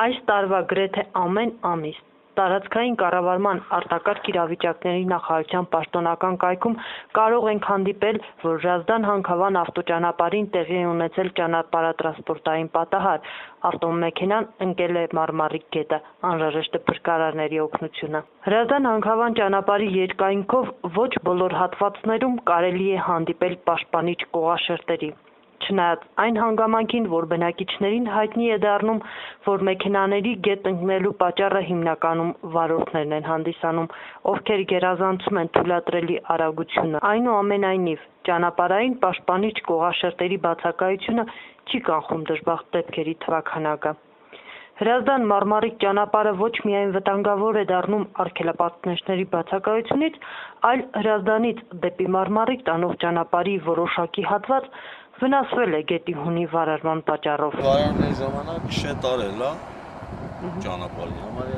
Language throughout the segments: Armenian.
Այս տարվա գրեթե ամեն ամիս տարածքային կառավարման արտակարգ իրավիճակների նախարարության պաշտոնական կայքում կարող ենք հանդիպել, որ Հրազդան-Հանքավան ավտոճանապարհին տեղի է ունեցել ճանապարհատրանսպորտային պատահար, ավտոմեքենան ընկել է Մարմարիկ գետը, անհրաժեշտ է փրկարարների օգնությունը։ Հրազդան-Հանքավան ճանապարհի երկայնքով ոչ բոլոր հատվածներում կարելի է հանդիպել պաշտպանիչ կողաշերտերի չնայած այն հանգամանքին, որ բնակիչներին հայտնի է դառնում, որ մեքենաների գետ ընկնելու պատճառը հիմնականում վարորդներն են հանդիսանում, ովքեր գերազանցում են թույլատրելի արագությունը։ Այնուամենայնիվ, ճանապարհային պաշտպանիչ կողաշերտերի բացակայությունը չի կանխում դժբախտ դեպքերի թվաքանակը։ Հրազդան-Մարմարիկ ճանապարհը ոչ միայն վտանգավոր է դառնում արգելապատնեշների բացակայությունից, այլ Հրազդանից դեպի Մարմարիկ տանող ճանապարհի որոշակի հատված վնասվել է գետի հունի վարարման պատճառով։ Վարարների ժամանակ շեն տարել, հա, ճանապարհի համար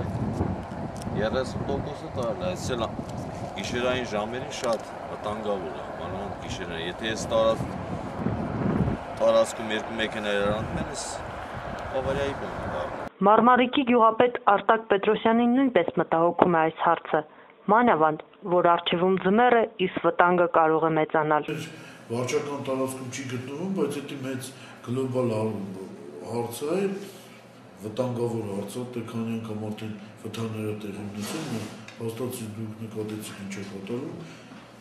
30%-ը տարել, այսինքն գիշերային ժամերին շատ վտանգավոր է, մանավանդ գիշերային։ Եթե տարած տարածքում երկու մեքենա իրարանցեն, ես ավարիայի բան դառնում։ Մարմարիկի գյուղապետ Արտակ Պետրոսյանին նույնպես մտահոգում է այս հարցը։ Մանավանդ, որ արխիվում ձմեռ է, իսկ վտանգը կարող է մեծանալ։ Վարչական տարածքում չի գտնվում, բայց դա մեծ գլոբալ հարց է, վտանգավոր հարց է, թե քանի անգամ արդեն վթարները տեղի ունեցել, հաստատի դուք նկատեցիք ինչ է կատարում։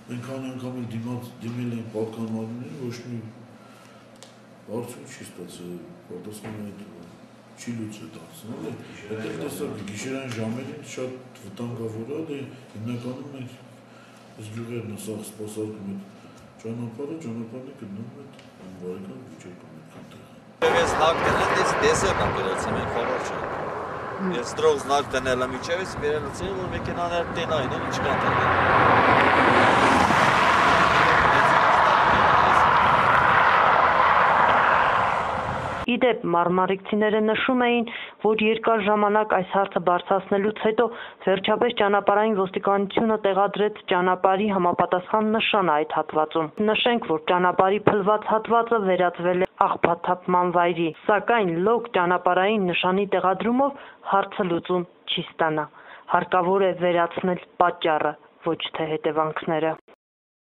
Մենք քանի անգամ էլ դիմաց դիմել ենք պատկանողներին, ոչ մի բարձր չի ստացել, պատասխանը չի լույսը դարձնել, այդտեղ տեսակ գիշերային ժամերին շատ վտանգավոր է, դե հիմնականում մեր զգյուղերն է սաղ սպասարկում այդ ճանապարհը, ճանապարհը գտնում է բարեկամ վիճակում այդքան տեղը։ Ես նակ դնելից դեսերն եմ գրեցի մեր խորհուրդը։ Ես ստրող նակ դնելը միջև ես վերելացին, որ մեքենաները տնային են, ինչ կան դնելը։ Իդեպ մարմարիկցիները նշում էին, որ երկար ժամանակ այս հարցը բարձրացնելուց հետո վերջապես ճանապարհային ոստիկանությունը տեղադրեց ճանապարհի համապատասխան նշան այդ հատվածում։ Նշենք, որ ճանապարհի փլված հատվածը վերածվել է աղբաթափման վայրի, սակայն լոկ ճանապարհային նշանի տեղադրումով հարցը լուծում չի ստանա։ Հարկավոր է վերացնել պատճառը, ոչ թե հետևանքները։